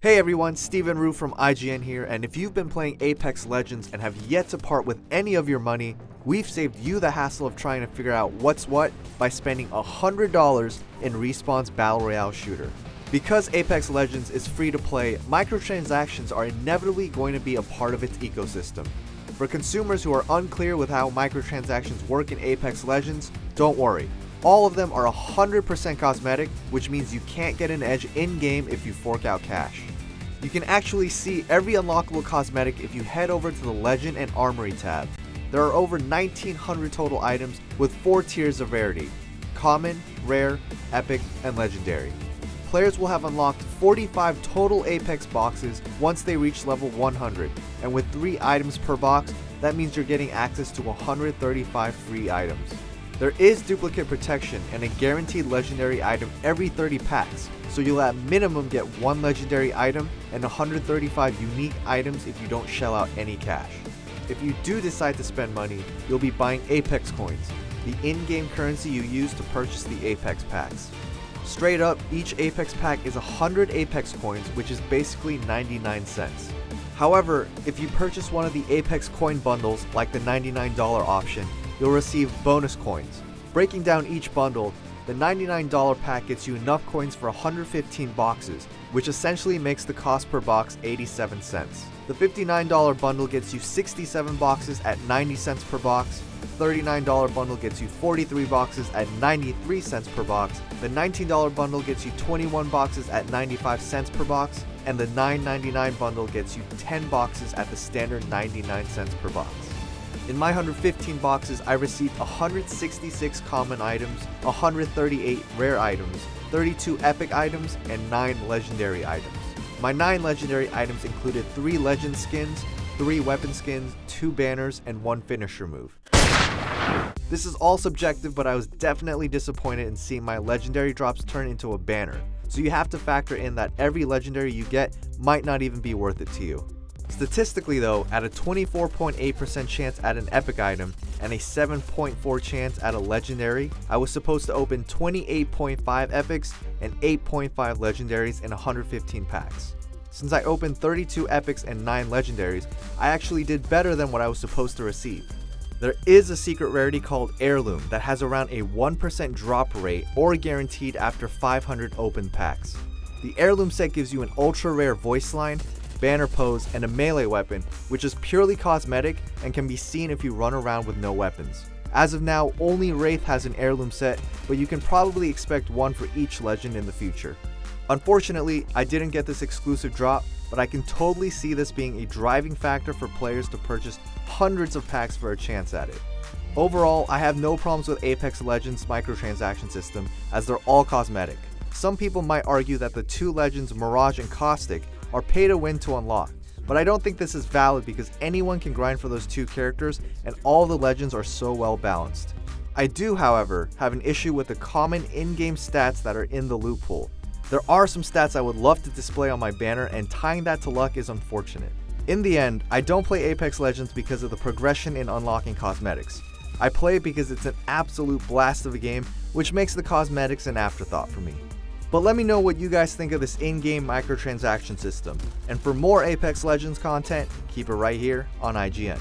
Hey everyone, Steven Rue from IGN here, and if you've been playing Apex Legends and have yet to part with any of your money, we've saved you the hassle of trying to figure out what's what by spending $100 in Respawn's Battle Royale shooter. Because Apex Legends is free to play, microtransactions are inevitably going to be a part of its ecosystem. For consumers who are unclear with how microtransactions work in Apex Legends, don't worry. All of them are 100% cosmetic, which means you can't get an edge in-game if you fork out cash. You can actually see every unlockable cosmetic if you head over to the Legend and Armory tab. There are over 1900 total items with 4 tiers of rarity, Common, Rare, Epic, and Legendary. Players will have unlocked 45 total Apex boxes once they reach level 100, and with 3 items per box, that means you're getting access to 135 free items. There is duplicate protection and a guaranteed legendary item every 30 packs, so you'll at minimum get one legendary item and 135 unique items if you don't shell out any cash. If you do decide to spend money, you'll be buying Apex coins, the in-game currency you use to purchase the Apex packs. Straight up, each Apex pack is 100 Apex coins, which is basically 99 cents. However, if you purchase one of the Apex coin bundles, like the $99 option, you'll receive bonus coins. Breaking down each bundle, the $99 pack gets you enough coins for 115 boxes, which essentially makes the cost per box 87 cents. The $59 bundle gets you 67 boxes at 90 cents per box, The $39 bundle gets you 43 boxes at 93 cents per box, the $19 bundle gets you 21 boxes at 95 cents per box, and the $9.99 bundle gets you 10 boxes at the standard 99 cents per box. In my 115 boxes, I received 166 common items, 138 rare items, 32 epic items, and 9 legendary items. My 9 legendary items included 3 legend skins, 3 weapon skins, 2 banners, and 1 finisher move. This is all subjective, but I was definitely disappointed in seeing my legendary drops turn into a banner, so you have to factor in that every legendary you get might not even be worth it to you. Statistically though, at a 24.8% chance at an epic item and a 7.4 chance at a legendary, I was supposed to open 28.5 epics and 8.5 legendaries in 115 packs. Since I opened 32 epics and 9 legendaries, I actually did better than what I was supposed to receive. There is a secret rarity called Heirloom that has around a 1% drop rate or guaranteed after 500 open packs. The Heirloom set gives you an ultra rare voice line, banner pose, and a melee weapon, which is purely cosmetic and can be seen if you run around with no weapons. As of now, only Wraith has an heirloom set, but you can probably expect one for each legend in the future. Unfortunately, I didn't get this exclusive drop, but I can totally see this being a driving factor for players to purchase hundreds of packs for a chance at it. Overall, I have no problems with Apex Legends microtransaction system as they're all cosmetic. Some people might argue that the two legends Mirage and Caustic are pay to win to unlock. But I don't think this is valid because anyone can grind for those two characters and all the legends are so well balanced. I do, however, have an issue with the common in-game stats that are in the loot pool. There are some stats I would love to display on my banner and tying that to luck is unfortunate. In the end, I don't play Apex Legends because of the progression in unlocking cosmetics. I play it because it's an absolute blast of a game, which makes the cosmetics an afterthought for me. But let me know what you guys think of this in-game microtransaction system. And for more Apex Legends content, keep it right here on IGN.